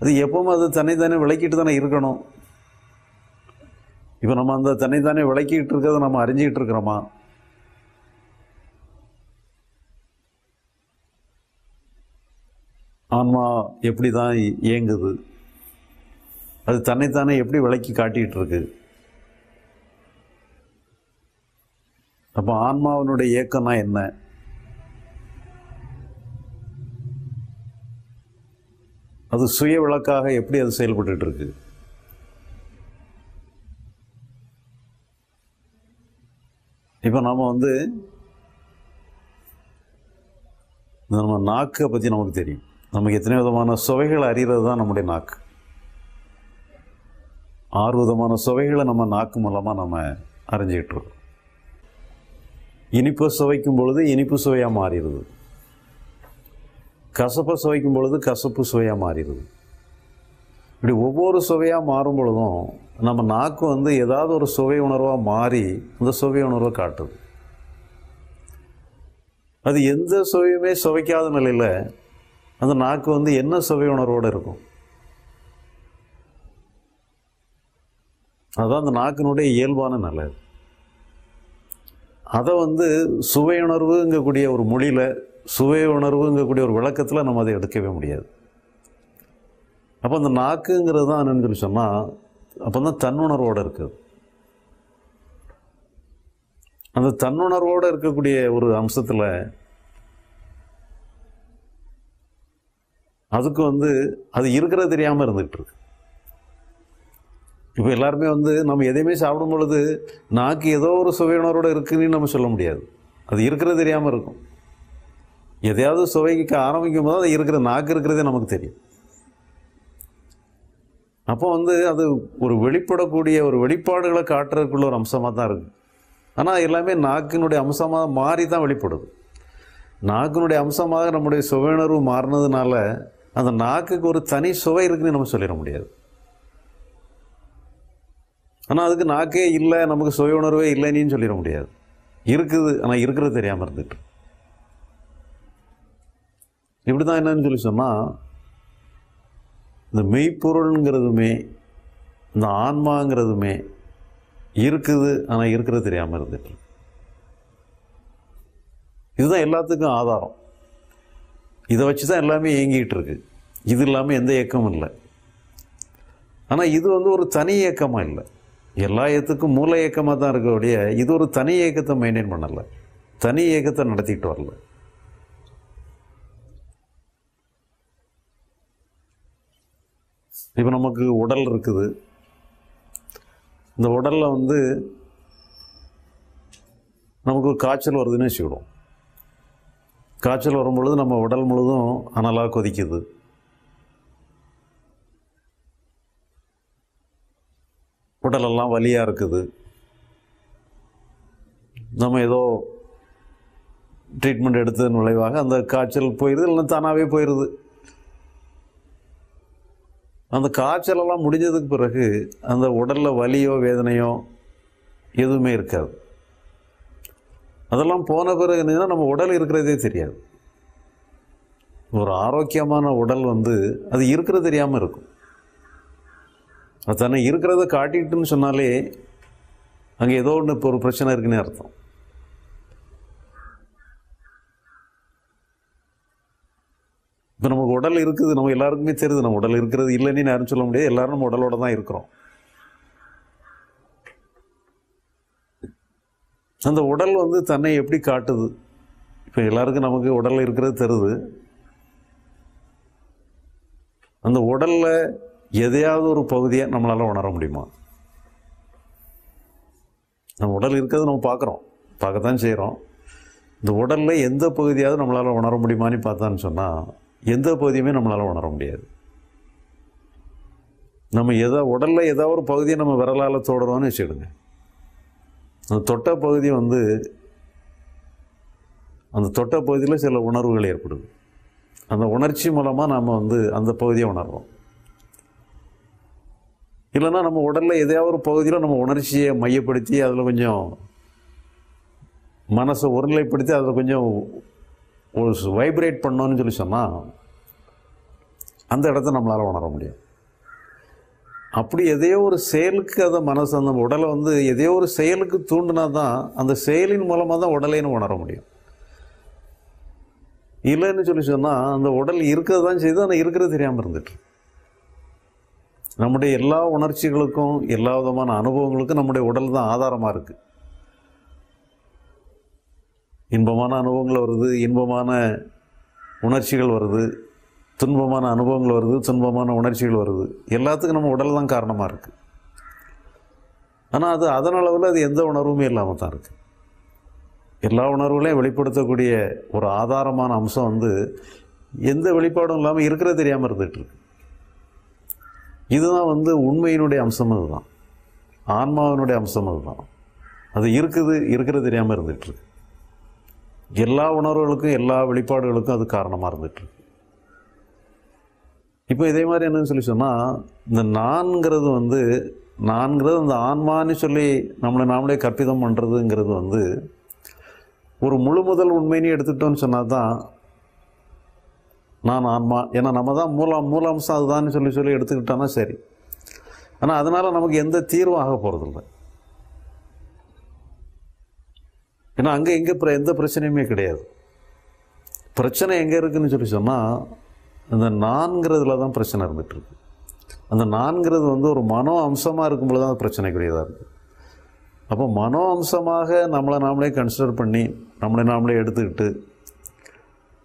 அது எப்பவும் அது தன்னை தானே விளக்கிட்டு தானே இருக்கணும். இப்போ நம்ம அந்த தன்னை தானே விளக்கிட்டு இருக்கிறத நம்ம அறிஞ்சிக்கிட்டு இருக்கிறோமா? ஆன்மா எப்படி தான் இயங்குது? அது தன்னைத்தானே எப்படி விளக்கி காட்டிகிட்டு இருக்கு அப்போ ஆன்மாவினுடைய இயக்கம்னா என்ன? அது சுய விளக்காக எப்படி அது செயல்பட்டு இருக்கு இப்போ நாம் வந்து நம்ம நாக்கை பற்றி நமக்கு தெரியும். நமக்கு எத்தனை விதமான சுவைகளை அறிகிறது தான் நம்முடைய நாக்கு. ஆறு விதமான சுவைகளை நம்ம நாக்கு மூலமாக நம்ம அறிஞ்சிக்கிட்டு இருக்கோம். இனிப்பை சுவைக்கும் பொழுது இனிப்பு சுவையாக மாறிடுது. கசப்பை சுவைக்கும் பொழுது கசப்பு சுவையாக மாறிடுது. இப்படி ஒவ்வொரு சுவையாக மாறும் பொழுதும் நம்ம நாக்கு வந்து ஏதாவது ஒரு சுவை உணர்வாக மாறி அந்த சுவை உணர்வை காட்டுது. அது எந்த சுவையுமே சுவைக்காத நிலையில் அந்த நாக்கு வந்து என்ன சுவை உணர்வோடு இருக்கும்? அதுதான் அந்த நாக்கினுடைய இயல்பான நல்லது அதை வந்து சுவை உணர்வுங்கக்கூடிய ஒரு மொழியில் சுவை உணர்வுங்கக்கூடிய ஒரு விளக்கத்தில் நம்ம அதை எடுக்கவே முடியாது. அப்போ அந்த நாக்குங்கிறது தான் என்னன்னு சொல்லி சொன்னால் அப்போ தான் தன்னுணர்வோடு இருக்குது. அந்த தன்னுணர்வோடு இருக்கக்கூடிய ஒரு அம்சத்தில் அதுக்கு வந்து அது இருக்கிறது தெரியாமல் இருந்துகிட்டு இருக்கு. இப்போ எல்லாருமே வந்து நம்ம எதையுமே சாப்பிடும் பொழுது நாக்கு ஏதோ ஒரு சுவை இருக்குன்னு நம்ம சொல்ல முடியாது. அது இருக்கிறது தெரியாமல் இருக்கும். எதையாவது சுவைக்க ஆரம்பிக்கும் போது அது இருக்கிற நாக்கு இருக்கிறதே நமக்கு தெரியும். அப்போ வந்து அது ஒரு வெளிப்படக்கூடிய ஒரு வெளிப்பாடுகளை காட்டுறதுக்குள்ள ஒரு அம்சமாக தான் இருக்குது ஆனால் எல்லாமே நாக்கினுடைய அம்சமாக மாறி தான் வெளிப்படுது. நாக்கினுடைய அம்சமாக நம்முடைய சுவையுணர்வு மாறினதுனால அந்த நாக்குக்கு ஒரு தனி சுவை இருக்குன்னு நம்ம சொல்லிட முடியாது. ஆனால் அதுக்கு நாக்கே இல்லை நமக்கு சுய உணர்வே இல்லைன்னு சொல்லிட முடியாது. இருக்குது ஆனால் இருக்கிறது தெரியாமல் இருந்துட்டு. இப்படி தான் என்னன்னு சொல்லி சொன்னால் இந்த மெய்ப்பொருளுங்கிறதுமே இந்த ஆன்மாங்கிறதுமே இருக்குது ஆனால் இருக்கிறது தெரியாமல் இருந்துட்டு. இதுதான் எல்லாத்துக்கும் ஆதாரம். இதை வச்சு தான் எல்லாமே இயங்கிகிட்டு இருக்கு இது இல்லாமல் எந்த இயக்கமும் இல்லை. ஆனால் இது வந்து ஒரு தனி இயக்கமாக இல்லை. எல்லா இயக்கத்துக்கும் மூல இயக்கமாக தான் இருக்கக்கூடிய இது ஒரு தனி இயக்கத்தை மெயின்டைன் பண்ணலை. தனி இயக்கத்தை நடத்திட்டு வரல. இப்போ நமக்கு உடல் இருக்குது. இந்த உடலில் வந்து நமக்கு ஒரு காய்ச்சல் வருதுன்னு வச்சுக்கிடுவோம். காய்ச்சல் வரும்பொழுது நம்ம உடல் முழுதும் அனலாக கொதிக்குது. உடலெல்லாம் வலியாக இருக்குது. நம்ம ஏதோ ட்ரீட்மெண்ட் எடுத்ததன் விளைவாக அந்த காய்ச்சல் போயிடுது இல்லை தானாகவே போயிடுது அந்த காய்ச்சலெல்லாம் முடிஞ்சதுக்கு பிறகு அந்த உடலில் வலியோ வேதனையோ எதுவுமே இருக்காது. அதெல்லாம் போன பிறகு என்னன்னா நம்ம உடல் இருக்கிறதே தெரியாது. ஒரு ஆரோக்கியமான உடல் வந்து அது இருக்கிறது தெரியாமல் இருக்கும். அது தன்னை இருக்கிறத காட்டிட்டுன்னு சொன்னாலே அங்கே ஏதோ ஒன்று இப்போ ஒரு பிரச்சனை இருக்குன்னு அர்த்தம். இப்போ நமக்கு உடல் இருக்குது நம்ம எல்லாருக்குமே தெரியுது நம்ம உடல் இருக்கிறது இல்லைன்னு யாரும் சொல்ல முடியாது. எல்லாரும் நம்ம உடலோட தான் இருக்கிறோம். அந்த உடல் வந்து தன்னை எப்படி காட்டுது? இப்போ எல்லாருக்கும் நமக்கு உடல் இருக்கிறது தருது. அந்த உடலில் எதையாவது ஒரு பகுதியை நம்மளால் உணர முடியுமா? நம்ம உடல் இருக்கிறது நம்ம பார்க்குறோம் பார்க்கத்தான் செய்கிறோம் இந்த உடலில் எந்த பகுதியாவது நம்மளால் உணர முடியுமான்னு பார்த்தான்னு சொன்னால் எந்த பகுதியுமே நம்மளால் உணர முடியாது. நம்ம எதோ உடலில் ஏதோ ஒரு பகுதியை நம்ம விரலால் தோடுறோம்னு வச்சுக்கிடுங்க. அந்த தொட்ட பகுதி வந்து அந்த தொட்ட பகுதியில் சில உணர்வுகள் ஏற்படுது. அந்த உணர்ச்சி மூலமாக நாம் வந்து அந்த பகுதியை உணர்றோம். இல்லைன்னா நம்ம உடலில் எதையாவது ஒரு பகுதியில் நம்ம உணர்ச்சியை மையப்படுத்தி அதில் கொஞ்சம் மனசை ஒருநிலைப்படுத்தி அதில் கொஞ்சம் ஒரு வைப்ரேட் பண்ணோன்னு சொல்லி சொன்னால் அந்த இடத்த நம்மளால் உணர முடியும் அப்படி எதையோ ஒரு செயலுக்கு அதை மனசு அந்த உடலை வந்து எதையோ ஒரு செயலுக்கு தூண்டினா தான் அந்த செயலின் மூலமாக தான் உடலைன்னு உணர முடியும். இல்லைன்னு சொல்லி சொன்னால் அந்த உடல் இருக்கிறது தான் செய்து ஆனால் இருக்கிறது தெரியாமல் இருந்துட்டு. நம்முடைய எல்லா உணர்ச்சிகளுக்கும் எல்லா விதமான அனுபவங்களுக்கும் நம்முடைய உடல் தான் ஆதாரமாக இருக்குது இன்பமான அனுபவங்கள் வருது இன்பமான உணர்ச்சிகள் வருது. துன்பமான அனுபவங்கள் வருது துன்பமான உணர்ச்சிகள் வருது. எல்லாத்துக்கும் நம்ம உடல் தான் காரணமாக இருக்குது ஆனால் அது அதன் அளவில் அது எந்த உணர்வுமே இல்லாமல் தான் இருக்குது எல்லா உணர்வுகளையும் வெளிப்படுத்தக்கூடிய ஒரு ஆதாரமான அம்சம் வந்து எந்த வெளிப்பாடும் இல்லாமல் இருக்கிறது தெரியாமல் இருந்துகிட்ருக்கு இதுதான் வந்து உண்மையினுடைய அம்சம் அதுதான். ஆன்மாவினுடைய அம்சம் அதுதான். அது இருக்குது இருக்கிறது தெரியாமல் இருந்துகிட்ருக்கு எல்லா உணர்வுகளுக்கும் எல்லா வெளிப்பாடுகளுக்கும் அது காரணமாக இருந்துகிட்ருக்கு இப்போ இதே மாதிரி என்னன்னு சொல்லி சொன்னால் இந்த நான்கிறது வந்து நான்கிறது அந்த ஆன்மான்னு சொல்லி நம்மளை நாமளே கற்பிதம் பண்ணுறதுங்கிறது வந்து ஒரு முழு முதல் உண்மைன்னு எடுத்துக்கிட்டோன்னு சொன்னால் தான் நான் ஆன்மா. ஏன்னா நம்ம தான் மூலம் மூலாம்சம் அதுதான்னு சொல்லி சொல்லி எடுத்துக்கிட்டோன்னா சரி. ஆனால் அதனால் நமக்கு எந்த தீர்வும் ஆக போகிறதில்ல ஏன்னா அங்கே எங்கே எந்த பிரச்சனையுமே கிடையாது. பிரச்சனை எங்கே இருக்குதுன்னு சொல்லி சொன்னால் இந்த நான்கிறதுல தான் பிரச்சனை இருந்துகிட்ருக்கு அந்த நான்கிறது வந்து ஒரு மனோ அம்சமாக இருக்கும்போது தான் பிரச்சனைக்குரியதாக இருக்குது அப்போ மனோ அம்சமாக நம்மளை நாமளே கன்சிடர் பண்ணி நம்மளை நாமளே எடுத்துக்கிட்டு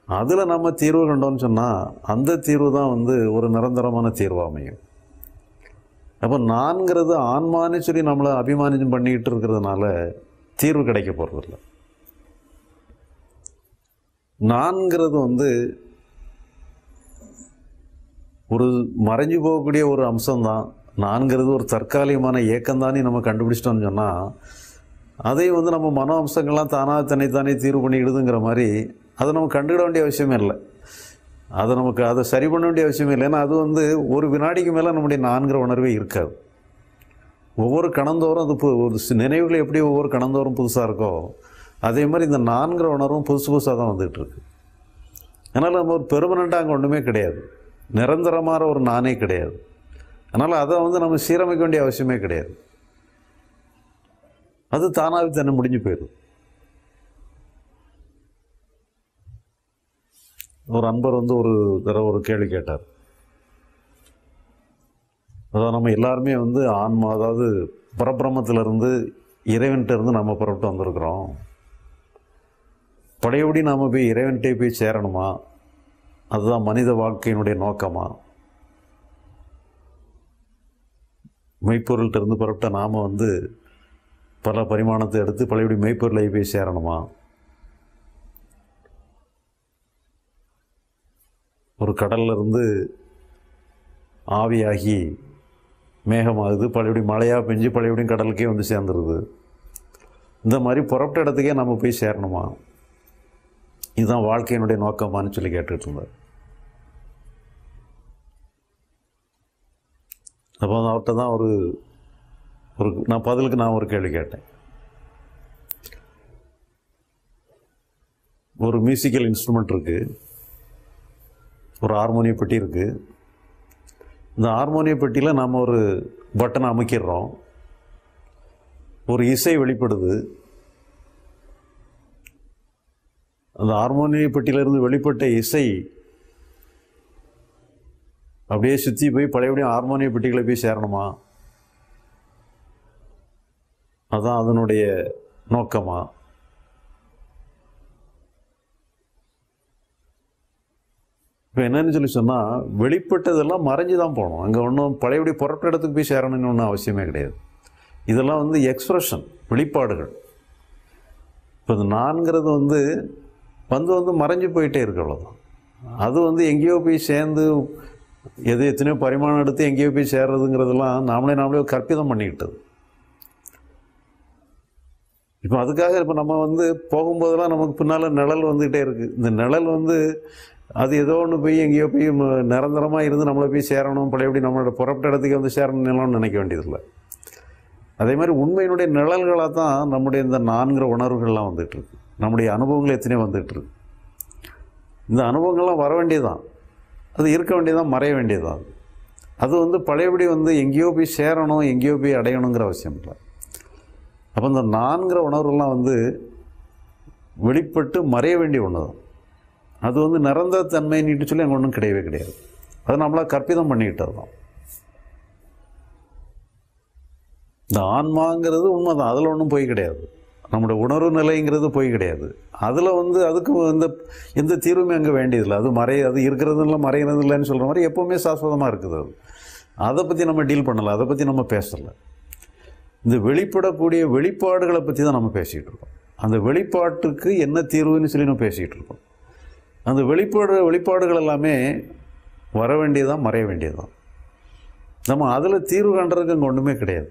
அதில் நம்ம தீர்வு கண்டோம்னு சொன்னால் அந்த தீர்வு தான் வந்து ஒரு நிரந்தரமான தீர்வு அமையும். அப்போ நான்கிறது ஆன்மானு சொல்லி நம்மளை அபிமானியம் பண்ணிக்கிட்டு இருக்கிறதுனால தீர்வு கிடைக்க போகிறதில்ல நான்கிறது வந்து ஒரு மறைஞ்சு போகக்கூடிய ஒரு அம்சம்தான். நான்கிறது ஒரு தற்காலிகமான ஏக்கம்தானே நம்ம கண்டுபிடிச்சிட்டோம்னு சொன்னால் அதை வந்து நம்ம மனோ அம்சங்கள்லாம் தானாக தன்னைத்தானே தீர்வு பண்ணிக்கிடுதுங்கிற மாதிரி அதை நம்ம கண்டுக்கிட வேண்டிய அவசியமே இல்லை. அதை நமக்கு அதை சரி பண்ண வேண்டிய அவசியமே இல்லை. ஏன்னா அது வந்து ஒரு வினாடிக்கு மேலே நம்முடைய நான்கிற உணர்வே இருக்காது. ஒவ்வொரு கணந்தோறும் அது ஒரு நினைவுகள் எப்படி ஒவ்வொரு கணந்தோறும் புதுசாக இருக்கோ அதே மாதிரி இந்த நான்கிற உணர்வும் புதுசு புதுசாக தான் வந்துகிட்டு இருக்கு. அதனால் நம்ம ஒரு பெர்மனண்ட்டாக அங்கே ஒன்றுமே கிடையாது. நிரந்தரமான ஒரு நானே கிடையாது. அதனால் அதை வந்து நம்ம சீரமைக்க வேண்டிய அவசியமே கிடையாது. அது தானாகவே தானே முடிஞ்சு போயிடும். ஒரு அன்பர் வந்து ஒரு தடவை ஒரு கேள்வி கேட்டார். அதாவது நம்ம எல்லாருமே வந்து ஆன்மா அதாவது பரபிரமத்திலிருந்து இறைவன்கிட்டேருந்து நம்ம புறப்பட்டு வந்திருக்கிறோம். பழையபடி நாம் போய் இறைவன்கிட்டே போய் சேரணுமா? அதுதான் மனித வாழ்க்கையினுடைய நோக்கமாக மெய்ப்பொருள்கிட்ட இருந்து புறப்பட்ட நாம் வந்து பல பரிமாணத்தை எடுத்து பழையபடி மெய்ப்பொருளை போய் சேரணுமா? ஒரு கடல்ல இருந்து ஆவியாகி மேகமாகுது பழையபடி மழையாக பெஞ்சு பழையபடியும் கடலுக்கே வந்து சேர்ந்துருது. இந்த மாதிரி புறப்பட்ட இடத்துக்கே நம்ம போய் சேரணுமா? இதுதான் வாழ்க்கையினுடைய நோக்கமானு சொல்லி கேட்டுட்டு இருந்தார் அப்போ அவர்கிட்ட தான் ஒரு ஒரு நான் பதிலுக்கு நான் ஒரு கேள்வி கேட்டேன். ஒரு மியூசிக்கல் இன்ஸ்ட்ருமெண்ட் இருக்குது ஒரு ஹார்மோனிய பெட்டி இருக்குது இந்த ஹார்மோனிய பெட்டியில் நாம் ஒரு பட்டனை அமுக்கிடுறோம். ஒரு இசை வெளிப்படுது. அந்த ஹார்மோனிய பெட்டியிலிருந்து வெளிப்பட்ட இசை. அப்படியே சுற்றி போய் பழையபடியும் ஹார்மோனிய பெட்டிகளை போய் சேரணுமா? அதான் அதனுடைய நோக்கமா? இப்போ என்னன்னு சொல்லி சொன்னால் வெளிப்பட்டதெல்லாம் மறைஞ்சு தான் போகணும். அங்கே ஒன்றும் பழையபடி புறப்பட்ட இடத்துக்கு போய் சேரணும்னு ஒன்றும் அவசியமே கிடையாது. இதெல்லாம் வந்து எக்ஸ்பிரஷன் வெளிப்பாடுகள். இப்போ இந்த நான்கிறது வந்து வந்து வந்து மறைஞ்சு போயிட்டே இருக்கு அவ்வளோதான் அது வந்து எங்கேயோ போய் சேர்ந்து எது எத்தனையோ பரிமாணம் எடுத்து எங்கேயோ போய் சேர்றதுங்கிறதெல்லாம் நாமளே நாமளே கற்பிதம் பண்ணிக்கிட்டது. இப்போ அதுக்காக இப்போ நம்ம வந்து போகும்போதெல்லாம் நமக்கு பின்னால் நிழல் வந்துக்கிட்டே இருக்குது இந்த நிழல் வந்து அது ஏதோ ஒன்று போய் எங்கேயோ போய் நிரந்தரமாக இருந்து நம்மளை போய் சேரணும் பழையபடி நம்மளோட புறப்பட்ட இடத்துக்கு வந்து சேரணும்னு நினைக்க வேண்டியதில்லை. அதே மாதிரி உண்மையினுடைய நிழல்களாக தான் நம்முடைய இந்த நான்கிற உணர்வுகள்லாம் வந்துட்டு இருக்கு. நம்முடைய அனுபவங்கள் எத்தனையோ வந்துட்டு இந்த அனுபவங்கள்லாம் வர வேண்டியதுதான். அது இருக்க வேண்டியதான் மறைய வேண்டியதுதான். அது வந்து பழையபடி வந்து எங்கேயோ போய் சேரணும் எங்கேயோ போய் அடையணுங்கிற அவசியம் இல்லை. அப்போ இந்த நான்கிற உணர்வுலாம் வந்து வெளிப்பட்டு மறைய வேண்டிய ஒன்று தான் அது வந்து நிரந்தர நீட்டு சொல்லி அங்கே ஒன்றும் கிடையவே கிடையாது. அது நம்மளா கற்பிதம் பண்ணிக்கிட்டது தான் இந்த ஆன்மாங்கிறது உண்மைதான். அதில் ஒன்றும் போய் கிடையாது. நம்முடைய உணர்வு நிலைங்கிறது போய் கிடையாது. அதில் வந்து அதுக்கு எந்த எந்த தீர்வுமே அங்கே வேண்டியதில்லை. அது மறை அது இருக்கிறது இல்லை மறைகிறது இல்லைன்னு சொல்கிற மாதிரி எப்போவுமே சாஸ்வதமாக இருக்குது அது. அதை பற்றி நம்ம டீல் பண்ணலை. அதை பற்றி நம்ம பேசலை. இந்த வெளிப்படக்கூடிய வெளிப்பாடுகளை பற்றி தான் நம்ம பேசிகிட்டு இருக்கோம். அந்த வெளிப்பாட்டுக்கு என்ன தீர்வுன்னு சொல்லி நம்ம பேசிகிட்டு இருக்கோம். அந்த வெளிப்பாடு வெளிப்பாடுகள் எல்லாமே வர வேண்டியதான் மறைய வேண்டியதுதான். நம்ம அதில் தீர்வு கண்டதுக்கு அங்கே ஒன்றுமே கிடையாது.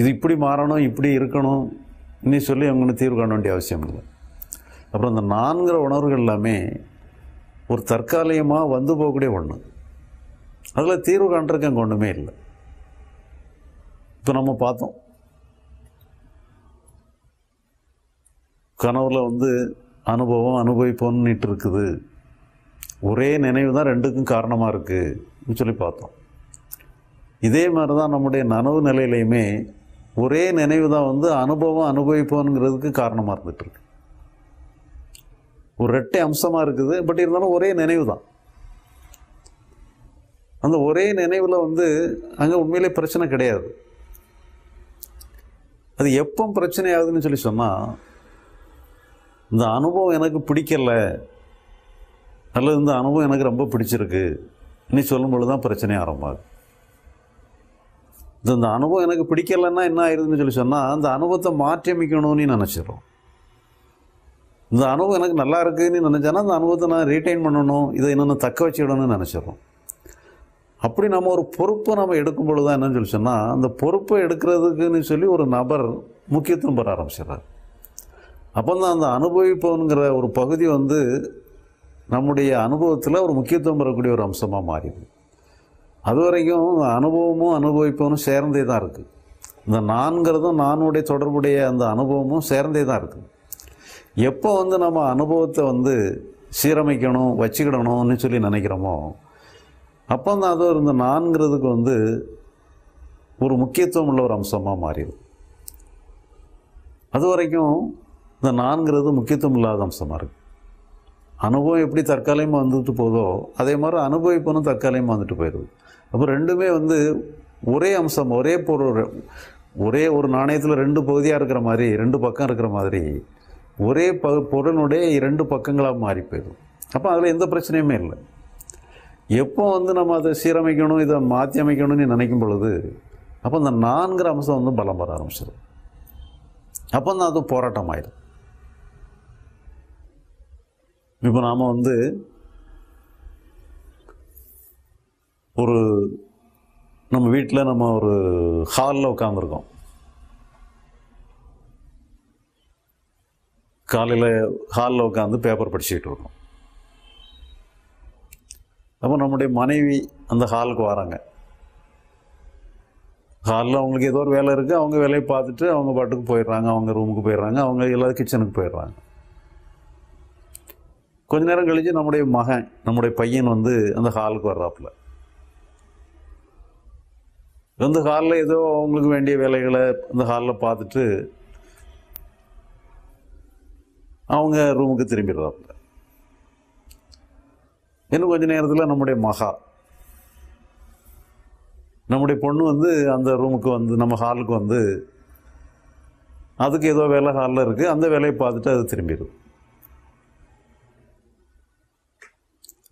இது இப்படி மாறணும் இப்படி இருக்கணும் நீ சொல்லி அவங்க தீர்வு காண வேண்டிய அவசியம் இல்லை. அப்புறம் அந்த நான்கிற உணர்வுகள் எல்லாமே ஒரு தற்காலிகமாக வந்து போகக்கூடிய ஒன்று அதில் தீர்வு காண்றதுக்கு அங்கே ஒன்றுமே இல்லை. இப்போ நம்ம பார்த்தோம். கனவுல வந்து அனுபவம் அனுபவிப்போன்னுட்டு இருக்குது. ஒரே நினைவு தான் ரெண்டுக்கும் காரணமாக இருக்குன்னு சொல்லி பார்த்தோம். இதே மாதிரி தான் நம்முடைய நனவு நிலையிலையுமே ஒரே நினைவு தான் வந்து அனுபவம் அனுபவிப்போங்கிறதுக்கு காரணமாக இருந்துட்டு இருக்கு. ஒரு ரெட்டை அம்சமாக இருக்குது பட் இருந்தாலும் ஒரே நினைவு தான். அந்த ஒரே நினைவில் வந்து அங்கே உண்மையிலே பிரச்சனை கிடையாது. அது எப்போ பிரச்சனை ஆகுதுன்னு சொல்லி சொன்னால் இந்த அனுபவம் எனக்கு பிடிக்கல அல்லது இந்த அனுபவம் எனக்கு ரொம்ப பிடிச்சிருக்கு இன்னும் சொல்லும் பொழுது தான் பிரச்சனை ஆரம்பமாகுது. இது இந்த அனுபவம் எனக்கு பிடிக்கலன்னா என்ன ஆயிருதுன்னு சொல்லி சொன்னால் அந்த அனுபவத்தை மாற்றி அமைக்கணும்னு நினச்சிடுறோம். இந்த அனுபவம் எனக்கு நல்லா இருக்குதுன்னு நினச்சேன்னா அந்த அனுபவத்தை நான் ரீட்டைன் பண்ணணும் இதை என்னென்ன தக்க வச்சிடணும்னு நினச்சிடும் அப்படி நம்ம ஒரு பொறுப்பை நம்ம எடுக்கும் பொழுது தான் என்னன்னு சொல்லி சொன்னால் அந்த பொறுப்பை எடுக்கிறதுக்குன்னு சொல்லி ஒரு நபர் முக்கியத்துவம் பெற ஆரம்பிச்சிடுறார். அப்போ தான் அந்த அனுபவிப்பவனுங்கிற ஒரு பகுதி வந்து நம்முடைய அனுபவத்தில் ஒரு முக்கியத்துவம் பெறக்கூடிய ஒரு அம்சமாக மாறிடுது. அது வரைக்கும் அனுபவமும் அனுபவிப்பவனும் சேர்ந்தே தான் இருக்குது இந்த நான்கிறதும் நானுடைய தொடர்புடைய அந்த அனுபவமும் சேர்ந்தே தான் இருக்குது எப்போ வந்து நம்ம அனுபவத்தை வந்து சீரமைக்கணும் வச்சுக்கிடணும்னு சொல்லி நினைக்கிறோமோ அப்போ தான் அது இந்த நான்கிறதுக்கு வந்து ஒரு முக்கியத்துவம் உள்ள ஒரு அம்சமாக மாறிடும். அது வரைக்கும் இந்த நான்கிறது முக்கியத்துவம் இல்லாத அம்சமாக இருக்குது அனுபவம் எப்படி தற்காலிகமாக வந்துட்டு போதோ அதே மாதிரி அனுபவிப்பனும் தற்காலிகமாக வந்துட்டு போயிடுது. அப்போ ரெண்டுமே வந்து ஒரே அம்சம் ஒரே பொருள் ஒரே ஒரு நாணயத்தில் ரெண்டு பகுதியாக இருக்கிற மாதிரி ரெண்டு பக்கம் இருக்கிற மாதிரி ஒரே ப பொருளுடைய இரண்டு பக்கங்களாக மாறி போயிடும். அப்போ அதில் எந்த பிரச்சனையுமே இல்லை. எப்போ வந்து நம்ம அதை சீரமைக்கணும் இதை மாற்றி அமைக்கணும்னு நினைக்கும் பொழுது அப்போ அந்த நான்கிற அம்சம் வந்து பலம் வர ஆரம்பிச்சிடும் அப்போ தான் அது போராட்டம் ஆயிடும் இப்போ நாம் வந்து ஒரு நம்ம வீட்டில் நம்ம ஒரு ஹாலில் உட்காந்துருக்கோம் காலையில் ஹாலில் உட்காந்து பேப்பர் படிச்சுக்கிட்டு இருக்கோம். அப்போ நம்முடைய மனைவி அந்த ஹாலுக்கு வராங்க. ஹாலில் அவங்களுக்கு ஏதோ ஒரு வேலை இருக்குது அவங்க வேலையை பார்த்துட்டு அவங்க பாட்டுக்கு போயிடுறாங்க. அவங்க ரூமுக்கு போயிடுறாங்க. அவங்க எல்லாரும் கிச்சனுக்கு போயிடுறாங்க. கொஞ்ச நேரம் கழித்து நம்முடைய மகன் நம்முடைய பையன் வந்து அந்த ஹாலுக்கு வர்றாப்புல. அந்த ஹாலில் ஏதோ அவங்களுக்கு வேண்டிய வேலைகளை அந்த ஹாலில் பார்த்துட்டு அவங்க ரூமுக்கு திரும்பிடுறாங்க இன்னும் கொஞ்ச நேரத்தில் நம்முடைய மகா நம்முடைய பொண்ணு வந்து அந்த ரூமுக்கு வந்து நம்ம ஹாலுக்கு வந்து அதுக்கு ஏதோ வேலை ஹாலில் இருக்குது அந்த வேலையை பார்த்துட்டு அது திரும்பிடும்.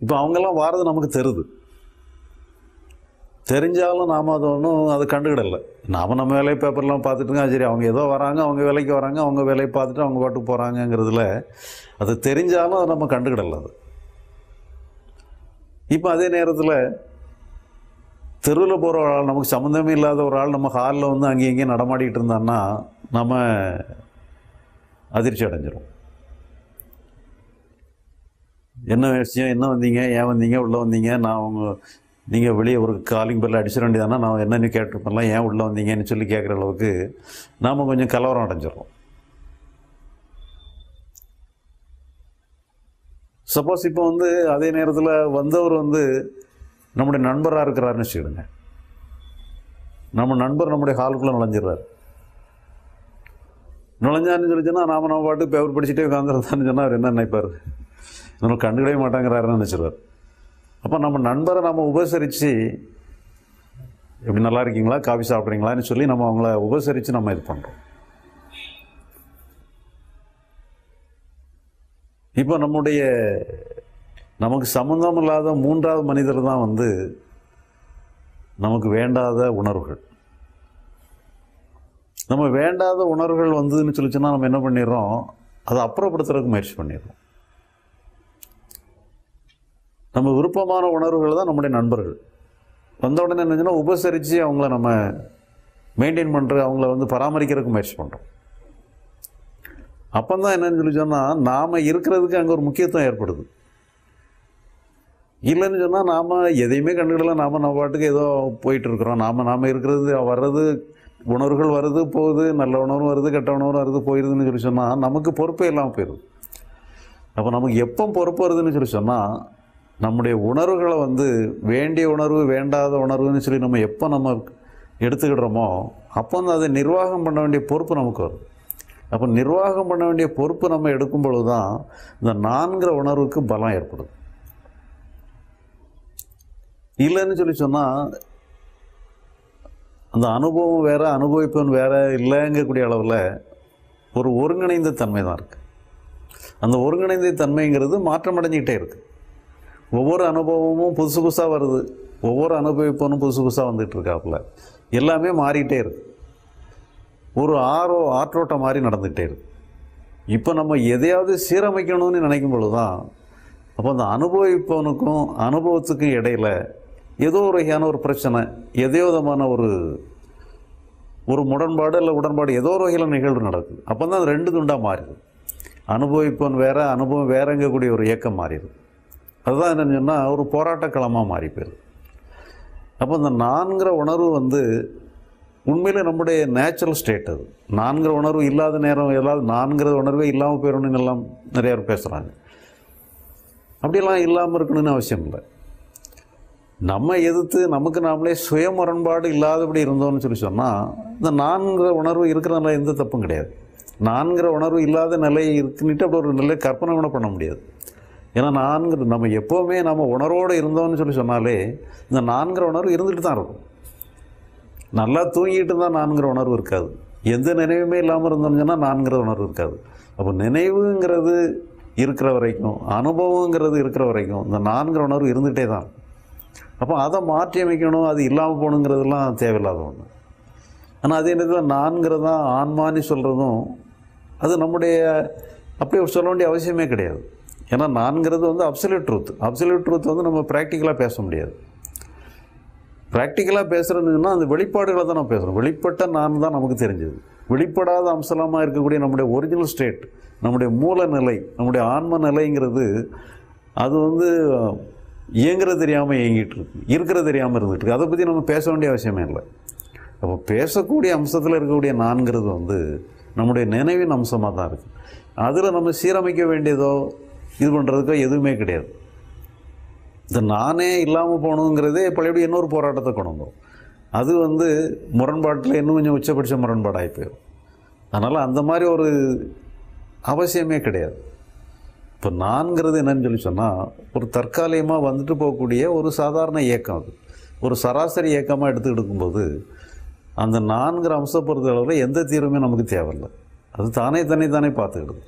இப்போ அவங்கெல்லாம் வாரது நமக்கு தருது. தெரிஞ்சாலும் நாம் அதை ஒன்றும் அதை கண்டுக்கிடலை. நாம் நம்ம வேலையை பேப்பர்லாம் பார்த்துட்டுங்க சரி அவங்க ஏதோ வராங்க அவங்க வேலைக்கு வராங்க அவங்க வேலையை பார்த்துட்டு அவங்க பாட்டுக்கு போகிறாங்கங்கிறதுல அது தெரிஞ்சாலும் அதை நம்ம கண்டுக்கிடலை அது. இப்போ அதே நேரத்தில் தெருவில் போகிற ஒரு ஆள் நமக்கு சம்மந்தமே இல்லாத ஒரு ஆள் நம்ம ஹாலில் வந்து அங்கேயும் இங்கேயும் நடமாடிட்டு இருந்தான்னா நம்ம அதிர்ச்சி அடைஞ்சிரும். என்ன விஷயம் என்ன வந்தீங்க ஏன் வந்தீங்க உள்ளே வந்தீங்க நான் அவங்க நீங்கள் வெளியே ஒரு காலிங் பெல்ல அடிச்சிட வேண்டியதானா? நான் என்னென்னு கேட்டிருப்பேன்லாம் ஏன் உள்ளே வந்தீங்கன்னு சொல்லி கேட்குற அளவுக்கு நாம் கொஞ்சம் கலவரம் அடைஞ்சிடறோம். சப்போஸ் இப்போ வந்து அதே நேரத்தில் வந்தவர் வந்து நம்முடைய நண்பராக இருக்கிறாருன்னு வச்சுக்கிடுங்க நம்ம நண்பர் நம்முடைய ஹாலுக்குள்ளே நுழைஞ்சிடுறாரு. நுழைஞ்சான்னு சொல்லி சொன்னால் நாம நம்ம பாட்டு பேப்பர் படிச்சுட்டே உட்காந்துருந்தான்னு சொன்னால் அவர் என்ன நினைப்பார்? நம்ம கண்டுக்கிடவே மாட்டாங்கிறாருன்னு நினச்சிடுவார். அப்போ நம்ம நண்பரை நம்ம உபசரித்து எப்படி நல்லா இருக்கீங்களா? காஃபி சாப்பிட்றீங்களான்னு சொல்லி நம்ம அவங்கள உபசரித்து நம்ம இது பண்ணுறோம் இப்போ நம்முடைய நமக்கு சம்மந்தம் இல்லாத மூன்றாவது மனிதர் தான் வந்து நமக்கு வேண்டாத உணர்வுகள். நம்ம வேண்டாத உணர்வுகள் வந்ததுன்னு சொல்லிச்சுன்னா நம்ம என்ன பண்ணிடுறோம்? அதை அப்புறப்படுத்துறதுக்கு முயற்சி பண்ணிடுறோம். நம்ம விருப்பமான உணர்வுகள் தான் நம்முடைய நண்பர்கள். வந்த உடனே என்னச்சுன்னா உபசரித்து அவங்கள நம்ம மெயின்டைன் பண்ணுற அவங்கள வந்து பராமரிக்கிறதுக்கு முயற்சி பண்ணுறோம் அப்போ தான் என்னன்னு சொல்லி சொன்னால் நாம் இருக்கிறதுக்கு அங்கே ஒரு முக்கியத்துவம் ஏற்படுது. இல்லைன்னு சொன்னால் நாம் எதையுமே கண்டுக்கிடலாம் நாம் நம்ம பாட்டுக்கு ஏதோ போயிட்டுருக்குறோம் நாம் நாம் இருக்கிறது வர்றது உணர்வுகள் வருது போகுது நல்ல உணர்வு வருது கெட்ட உணர்வு வருது போயிடுதுன்னு சொல்லி சொன்னால் நமக்கு பொறுப்பே இல்லாமல் போயிடுது அப்போ நமக்கு எப்போ பொறுப்பு வருதுன்னு சொல்லி சொன்னால் நம்முடைய உணர்வுகளை வந்து வேண்டிய உணர்வு வேண்டாத உணர்வுன்னு சொல்லி நம்ம எப்போ நம்ம எடுத்துக்கிடுறோமோ அப்போ வந்து அதை நிர்வாகம் பண்ண வேண்டிய பொறுப்பு நமக்கு வரும். அப்போ நிர்வாகம் பண்ண வேண்டிய பொறுப்பு நம்ம எடுக்கும் பொழுது தான் இந்த நான்கிற உணர்வுக்கு பலம் ஏற்படுது. இல்லைன்னு சொல்லி சொன்னால் அந்த அனுபவம் வேறு அனுபவிப்பவன் வேறு இல்லைங்கக்கூடிய அளவில் ஒரு ஒருங்கிணைந்த தன்மை தான் இருக்குது அந்த ஒருங்கிணைந்த தன்மைங்கிறது மாற்றமடைஞ்சிக்கிட்டே இருக்குது ஒவ்வொரு அனுபவமும் புதுசு புதுசாக வருது. ஒவ்வொரு அனுபவிப்பனும் புதுசு புதுசாக வந்துட்டு இருக்காப்புல எல்லாமே மாறிட்டே இருக்கு. ஒரு ஆரோ ஆற்றோட்டம் மாதிரி நடந்துகிட்டே இருக்கு. இப்போ நம்ம எதையாவது சீரமைக்கணும்னு நினைக்கும் பொழுது தான் அப்போ அந்த அனுபவிப்பவனுக்கும் அனுபவத்துக்கும் இடையில ஏதோ ஒரு வகையான ஒரு பிரச்சனை எதோ விதமான ஒரு ஒரு முரண்பாடு இல்லை உடன்பாடு ஏதோ ஒரு வகையில் நிகழ்வு நடக்குது. அப்போ தான் அது ரெண்டு துண்டாக மாறிடுது அனுபவிப்பவன் வேறு அனுபவம் வேறங்கக்கூடிய ஒரு இயக்கம் மாறிடுது அதுதான் என்னென்னு சொன்னால் ஒரு போராட்ட களமாக மாறி போயிடுது அப்போ இந்த நான்கிற உணர்வு வந்து உண்மையில் நம்முடைய நேச்சுரல் ஸ்டேட் அது. நான்கிற உணர்வு இல்லாத நேரம் ஏதாவது நான்கிற உணர்வே இல்லாமல் போயிடணும்னு எல்லாம் நிறைய பேர் பேசுகிறாங்க அப்படியெல்லாம் இல்லாமல் இருக்கணும்னு அவசியம் இல்லை. நம்ம எதிர்த்து நமக்கு நாமளே சுய முரண்பாடு இல்லாதபடி இருந்தோம்னு சொல்லி சொன்னால் இந்த நான்கிற உணர்வு இருக்கிறதுனால எந்த தப்பும் கிடையாது. நான்கிற உணர்வு இல்லாத நிலை இருக்குன்னுட்டு அப்படி ஒரு நிலை கற்பனை கூட பண்ண முடியாது. ஏன்னா நான்கிற நம்ம எப்போவுமே நம்ம உணர்வோடு இருந்தோம்னு சொல்லி சொன்னாலே இந்த நான்கிற உணர்வு இருந்துகிட்டு தான் இருக்கும். நல்லா தூங்கிட்டு தான் நான்கிற உணர்வு இருக்காது. எந்த நினைவுமே இல்லாமல் இருந்தோம்னு சொன்னால் நான்கிற உணர்வு இருக்காது. அப்போ நினைவுங்கிறது இருக்கிற வரைக்கும் அனுபவங்கிறது இருக்கிற வரைக்கும் இந்த நான்கிற உணர்வு இருந்துகிட்டே தான் அப்போ அதை மாற்றி அமைக்கணும் அது இல்லாமல் போகணுங்கிறதுலாம் தேவையில்லாத ஒன்று ஆனால் அதே நேரத்தில் நான்கிறதான் ஆன்மான்னு சொல்கிறதும் அது நம்முடைய அப்படி சொல்ல வேண்டிய அவசியமே கிடையாது. ஏன்னா நான்கிறது வந்து அப்சல்யூட் ட்ரூத் அப்சல்யூட் ட்ரூத் வந்து நம்ம ப்ராக்டிக்கலாக பேச முடியாது. ப்ராக்டிக்கலாக பேசுகிறதுன்னா அந்த வெளிப்பாடுகளை தான் நம்ம பேசுகிறோம் வெளிப்பட்ட நான் தான் நமக்கு தெரிஞ்சது. வெளிப்படாத அம்சலமாக இருக்கக்கூடிய நம்முடைய ஒரிஜினல் ஸ்டேட் நம்முடைய மூல நிலை நம்முடைய ஆன்ம நிலைங்கிறது அது வந்து இயங்குறது தெரியாமல் இயங்கிட்டு இருக்கு. இருக்கிறது தெரியாமல் இருந்துட்டு இருக்கு. அதை பற்றி நம்ம பேச வேண்டிய அவசியமே இல்லை. அப்போ பேசக்கூடிய அம்சத்தில் இருக்கக்கூடிய நான்கிறது வந்து நம்முடைய நினைவின் அம்சமாக தான் இருக்குது அதில் நம்ம சீரமைக்க வேண்டியதோ இது பண்ணுறதுக்கோ எதுவுமே கிடையாது. இந்த நானே இல்லாமல் போகணுங்கிறதே பழையபடி இன்னொரு போராட்டத்தை கொண்டு வந்தோம் அது வந்து முரண்பாட்டில் இன்னும் கொஞ்சம் உச்சபட்ச முரண்பாடாகி போயிடும் அதனால் அந்த மாதிரி ஒரு அவசியமே கிடையாது. இப்போ நான்கிறது என்னன்னு சொல்லி சொன்னால் ஒரு தற்காலிகமாக வந்துட்டு போகக்கூடிய ஒரு சாதாரண இயக்கம் அது. ஒரு சராசரி இயக்கமாக எடுத்து எடுக்கும்போது அந்த நான்கிற அம்சம் பொறுத்த அளவில் எந்த தீர்வுமே நமக்கு தேவையில்லை. அது தானே தானே தானே பார்த்துக்கிடுது.